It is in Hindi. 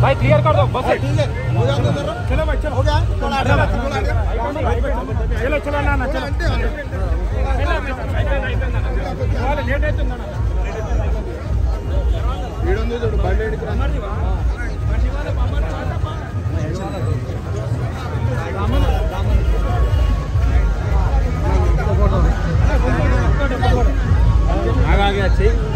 भाई क्लियर कर दो बस ठीक है चलो भाई चलो हो गया थोड़ा आगे थोड़ा आगे चलो चलो ना ना चलो चलो लेट आಯ್ತು ना ಇದೊಂದು ದೊಡ್ಡ ಬಂಡೆ ಹಿಡಿದ್ರೆ ಮಾಡ್ತೀವಾ ಮಾಡ್ತೀವಾ ಬಾಮರ್ ಚಾಟಪ್ಪ ರಾಮನ ರಾಮನ ಫೋಟೋ ಫೋಟೋ ಫೋಟೋ आगे आगे अच्छी